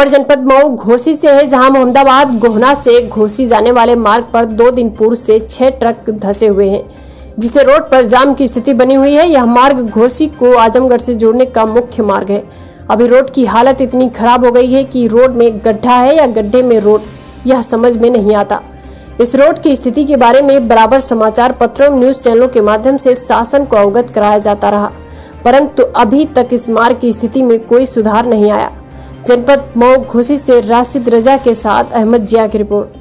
खबर जनपद मऊ घोसी से है, जहाँ मोहम्मदाबाद गोहना से घोसी जाने वाले मार्ग पर दो दिन पूर्व से छह ट्रक धसे हुए हैं, जिसे रोड पर जाम की स्थिति बनी हुई है। यह मार्ग घोसी को आजमगढ़ से जोड़ने का मुख्य मार्ग है। अभी रोड की हालत इतनी खराब हो गई है कि रोड में गड्ढा है या गड्ढे में रोड, यह समझ में नहीं आता। इस रोड की स्थिति के बारे में बराबर समाचार पत्रों न्यूज़ चैनलों के माध्यम से शासन को अवगत कराया जाता रहा, परंतु अभी तक इस मार्ग की स्थिति में कोई सुधार नहीं आया। जनपद मऊ घोसी से राशिद रजा के साथ अहमद जिया की रिपोर्ट।